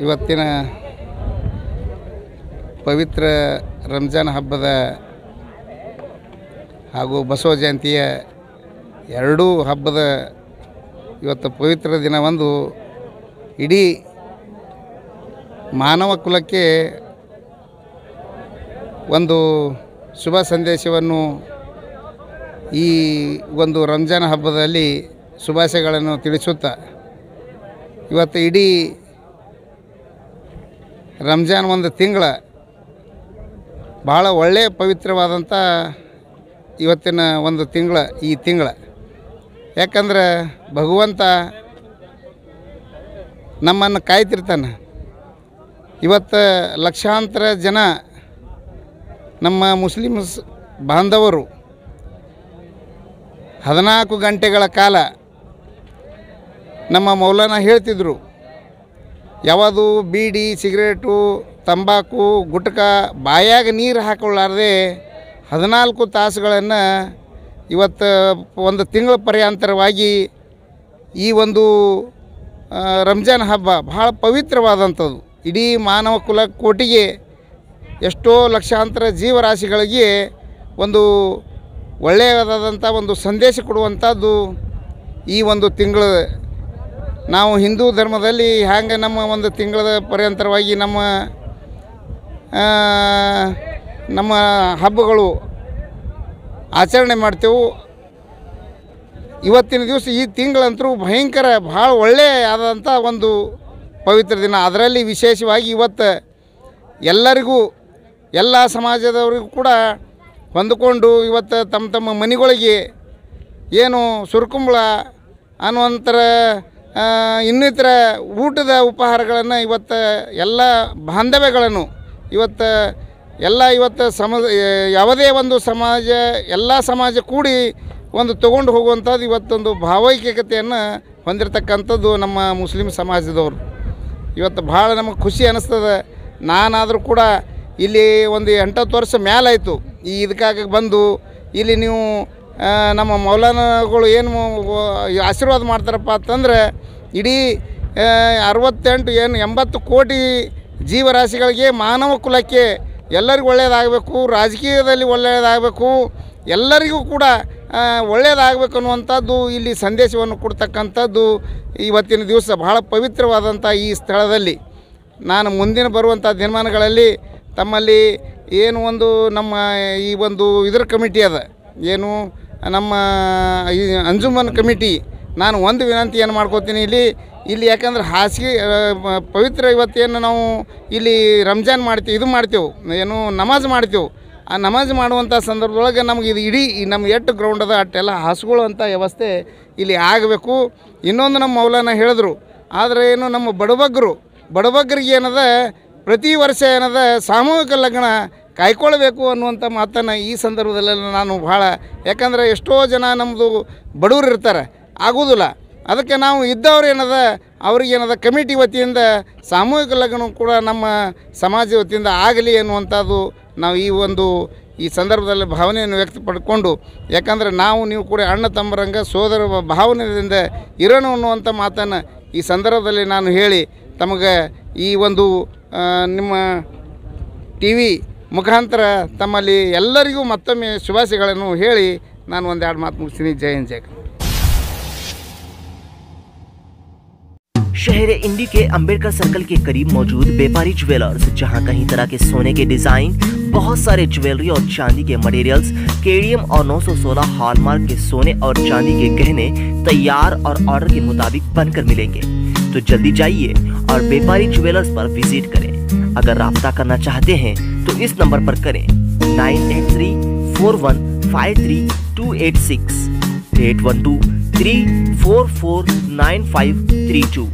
ಇವತ್ತಿನ ಪವಿತ್ರ ರಂಜಾನ್ ಹಬ್ಬದ ಹಾಗೂ ಬಸವ ಜಯಂತಿಯ ಎರಡೂ ಹಬ್ಬದ ಇವತ್ತು ಪವಿತ್ರ ದಿನವೊಂದು ಇಡೀ ಮಾನವ ಕುಲಕ್ಕೆ ಒಂದು ಶುಭ ಸಂದೇಶವನ್ನು ಈ ಒಂದು ರಂಜಾನ್ ಹಬ್ಬದಲ್ಲಿ ಶುಭಾಶಯಗಳನ್ನು ತಿಳಿಸುತ್ತಾ ಇವತ್ತು ಇಡೀ ರಂಜಾನ್ ಒಂದು ತಿಂಗಳ ಭಾಳ ಒಳ್ಳೆಯ ಪವಿತ್ರವಾದಂಥ ಇವತ್ತಿನ ಒಂದು ತಿಂಗಳ ಈ ತಿಂಗಳ. ಯಾಕಂದ್ರೆ ಭಗವಂತ ನಮ್ಮನ್ನು ಕಾಯ್ತಿರ್ತಾನೆ. ಇವತ್ತು ಲಕ್ಷಾಂತರ ಜನ ನಮ್ಮ ಮುಸ್ಲಿಮ್ಸ್ ಬಾಂಧವರು ಹದಿನಾಲ್ಕು ಗಂಟೆಗಳ ಕಾಲ ನಮ್ಮ ಮೌಲಾನ ಹೇಳ್ತಿದ್ರು ಯಾವುದು ಬೀಡಿ, ಸಿಗರೇಟು, ತಂಬಾಕು, ಗುಟ್ಕ, ಬಾಯಾಗ ನೀರು ಹಾಕೊಳ್ಳಾರ್ದೆ ಹದಿನಾಲ್ಕು ತಾಸುಗಳನ್ನು ಇವತ್ತು ಒಂದು ತಿಂಗಳ ಪರ್ಯಾಂತರವಾಗಿ ಈ ಒಂದು ರಂಜಾನ್ ಹಬ್ಬ ಭಾಳ ಪವಿತ್ರವಾದಂಥದ್ದು. ಇಡೀ ಮಾನವ ಕುಲ ಕೋಟಿಗೆ ಎಷ್ಟೋ ಲಕ್ಷಾಂತರ ಜೀವರಾಶಿಗಳಿಗೆ ಒಂದು ಒಳ್ಳೆಯದಾದಂಥ ಒಂದು ಸಂದೇಶ ಕೊಡುವಂಥದ್ದು ಈ ಒಂದು ತಿಂಗಳು ನಾವು ಹಿಂದೂ ಧರ್ಮದಲ್ಲಿ ಹ್ಯಾಂಗೆ ನಮ್ಮ ಒಂದು ತಿಂಗಳ ಪರ್ಯಂತರವಾಗಿ ನಮ್ಮ ನಮ್ಮ ಹಬ್ಬಗಳು ಆಚರಣೆ ಮಾಡ್ತೇವೆ. ಇವತ್ತಿನ ದಿವಸ ಈ ತಿಂಗಳಂತರೂ ಭಯಂಕರ, ಭಾಳ ಒಳ್ಳೆಯ ಆದಂಥ ಒಂದು ಪವಿತ್ರ ದಿನ. ಅದರಲ್ಲಿ ವಿಶೇಷವಾಗಿ ಇವತ್ತು ಎಲ್ಲರಿಗೂ, ಎಲ್ಲ ಸಮಾಜದವರಿಗೂ ಕೂಡ ಹೊಂದಿಕೊಂಡು ಇವತ್ತು ತಮ್ಮ ತಮ್ಮ ಮನೆಗಳಿಗೆ ಏನು ಸುರ್ಕುಂಬಳ ಅನ್ನುವಂಥರ ಇನ್ನಿತರ ಊಟದ ಉಪಹಾರಗಳನ್ನು ಇವತ್ತು ಎಲ್ಲ ಬಾಂಧವ್ಯಗಳನ್ನು ಇವತ್ತು ಎಲ್ಲ ಇವತ್ತು ಸಮ ಯಾವುದೇ ಒಂದು ಸಮಾಜ, ಎಲ್ಲ ಸಮಾಜ ಕೂಡಿ ಒಂದು ತಗೊಂಡು ಹೋಗುವಂಥದ್ದು ಇವತ್ತೊಂದು ಭಾವೈಕ್ಯತೆಯನ್ನು ಹೊಂದಿರತಕ್ಕಂಥದ್ದು ನಮ್ಮ ಮುಸ್ಲಿಂ ಸಮಾಜದವರು. ಇವತ್ತು ಭಾಳ ನಮಗೆ ಖುಷಿ ಅನ್ನಿಸ್ತದೆ ನಾನಾದರೂ ಕೂಡ ಇಲ್ಲಿ ಒಂದು ಎಂಟತ್ತು ವರ್ಷ ಮೇಲಾಯಿತು ಈ ಇದಕ್ಕಾಗಿ ಬಂದು, ಇಲ್ಲಿ ನೀವು ನಮ್ಮ ಮೌಲಾನಗಳು ಏನು ಆಶೀರ್ವಾದ ಮಾಡ್ತಾರಪ್ಪ ಅಂತಂದ್ರೆ ಇಡೀ ಅರವತ್ತೆಂಟು ಏನು ಎಂಬತ್ತು ಕೋಟಿ ಜೀವರಾಶಿಗಳಿಗೆ ಮಾನವ ಕುಲಕ್ಕೆ ಎಲ್ಲರಿಗೂ ಒಳ್ಳೆಯದಾಗಬೇಕು, ರಾಜಕೀಯದಲ್ಲಿ ಒಳ್ಳೆಯದಾಗಬೇಕು, ಎಲ್ಲರಿಗೂ ಕೂಡ ಒಳ್ಳೆಯದಾಗಬೇಕು ಅನ್ನುವಂಥದ್ದು ಇಲ್ಲಿ ಸಂದೇಶವನ್ನು ಕೊಡ್ತಕ್ಕಂಥದ್ದು ಇವತ್ತಿನ ದಿವಸ ಬಹಳ ಪವಿತ್ರವಾದಂಥ ಈ ಸ್ಥಳದಲ್ಲಿ. ನಾನು ಮುಂದಿನ ಬರುವಂಥ ದಿನಮಾನಗಳಲ್ಲಿ ತಮ್ಮಲ್ಲಿ ಏನು ಒಂದು ನಮ್ಮ ಈ ಒಂದು ಇದರ ಕಮಿಟಿ ಅದ, ಏನು ನಮ್ಮ ಅಂಜುಮನ್ ಕಮಿಟಿ, ನಾನು ಒಂದು ವಿನಂತಿ ಏನು ಮಾಡ್ಕೋತೀನಿ ಇಲ್ಲಿ ಇಲ್ಲಿ ಯಾಕಂದ್ರೆ ಹಾಸಿಗೆ ಪವಿತ್ರ ಇವತ್ತೇನು ನಾವು ಇಲ್ಲಿ ರಂಜಾನ್ ಮಾಡ್ತೀವಿ, ಇದು ಮಾಡ್ತೇವೆ, ಏನು ನಮಾಜ್ ಮಾಡ್ತೇವೆ. ಆ ನಮಾಜ್ ಮಾಡುವಂಥ ಸಂದರ್ಭದೊಳಗೆ ನಮ್ಗೆ ಇದು ಇಡೀ ನಮ್ಮ ಎಷ್ಟು ಗ್ರೌಂಡ್ ಅದ ಅಟ್ಟೆಲ್ಲ ಹಾಸ್ಕೊಳ್ಳುವಂಥ ವ್ಯವಸ್ಥೆ ಇಲ್ಲಿ ಆಗಬೇಕು. ಇನ್ನೊಂದು ನಮ್ಮ ಮೌಲಾನ ಹೇಳಿದ್ರು, ಆದರೆ ಏನು ನಮ್ಮ ಬಡಬಗ್ಗರು ಬಡಬಗ್ಗರಿಗೆ ಏನದ, ಪ್ರತಿ ವರ್ಷ ಏನದ ಸಾಮೂಹಿಕ ಲಗ್ನ ಕಾಯ್ಕೊಳ್ಬೇಕು ಅನ್ನುವಂಥ ಮಾತನ್ನು ಈ ಸಂದರ್ಭದಲ್ಲೆಲ್ಲ ನಾನು ಭಾಳ ಯಾಕಂದರೆ ಎಷ್ಟೋ ಜನ ನಮ್ಮದು ಬಡವರು ಇರ್ತಾರೆ, ಆಗೋದಿಲ್ಲ. ಅದಕ್ಕೆ ನಾವು ಇದ್ದವ್ರು ಏನದ ಅವ್ರಿಗೇನದ ಕಮಿಟಿ ವತಿಯಿಂದ ಸಾಮೂಹಿಕ ಲಗ್ನ ಕೂಡ ನಮ್ಮ ಸಮಾಜ ವತಿಯಿಂದ ಆಗಲಿ ಅನ್ನುವಂಥದ್ದು ನಾವು ಈ ಒಂದು, ಈ ಸಂದರ್ಭದಲ್ಲಿ ಭಾವನೆಯನ್ನು ವ್ಯಕ್ತಪಡ್ಕೊಂಡು, ಯಾಕಂದರೆ ನಾವು ನೀವು ಕೂಡ ಅಣ್ಣ ತಮ್ಮರಂಗ ಸೋದರ ಭಾವನೆಯಿಂದ ಇರೋಣ ಅನ್ನುವಂಥ ಮಾತನ್ನು ಈ ಸಂದರ್ಭದಲ್ಲಿ ನಾನು ಹೇಳಿ ತಮಗೆ ಈ ಒಂದು ನಿಮ್ಮ ಟಿ ವಿ ಮುಖಾಂತರ ತಮ್ಮಲ್ಲಿ ಎಲ್ಲರಿಗೂ ಮತ್ತೊಮ್ಮೆ ಶುಭಾಶಯಗಳನ್ನು ಹೇಳಿ ನಾನು ಒಂದೆರಡು ಮಾತು ಮುಗಿಸ್ತೀನಿ ಜೈ ಹಿಂದ್ ಜೈ ಕನ್ನಡ. शहर इंडी के अंबेडकर सर्कल के करीब मौजूद व्यापारी ज्वेलर्स जहां कहीं तरह के सोने के डिजाइन बहुत सारे ज्वेलरी और चांदी के मटेरियल्स केडीएम और 916 हॉलमार्क के सोने और चांदी के गहने तैयार और ऑर्डर के मुताबिक बनकर मिलेंगे तो जल्दी जाइए और व्यापारी ज्वेलर्स पर विजिट करें अगर राब्ता करना चाहते हैं तो इस नंबर पर करें nine eight three four one five three two eight six, eight one two three four four nine five three two.